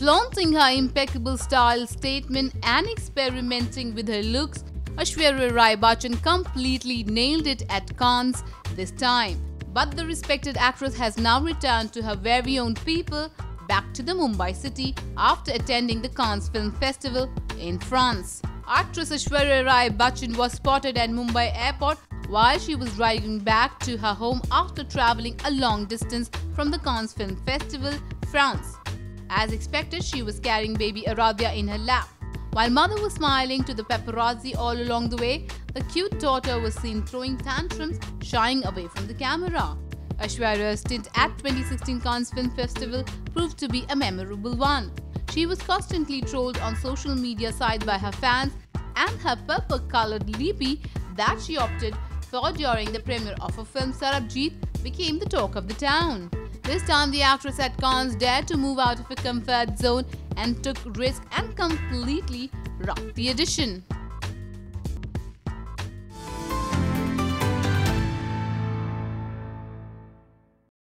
Flaunting her impeccable style statement and experimenting with her looks, Aishwarya Rai Bachchan completely nailed it at Cannes this time. But the respected actress has now returned to her very own people back to the Mumbai city after attending the Cannes Film Festival in France. Actress Aishwarya Rai Bachchan was spotted at Mumbai airport while she was driving back to her home after traveling a long distance from the Cannes Film Festival, France. As expected, she was carrying baby Aradhya in her lap. While mother was smiling to the paparazzi all along the way, the cute daughter was seen throwing tantrums, shying away from the camera. Aishwarya's stint at 2016 Cannes Film Festival proved to be a memorable one. She was constantly trolled on social media side by her fans and her purple-colored leapy that she opted for during the premiere of her film Sarbjit became the talk of the town. This time, the actress at Cannes dared to move out of her comfort zone and took risk and completely rocked the edition.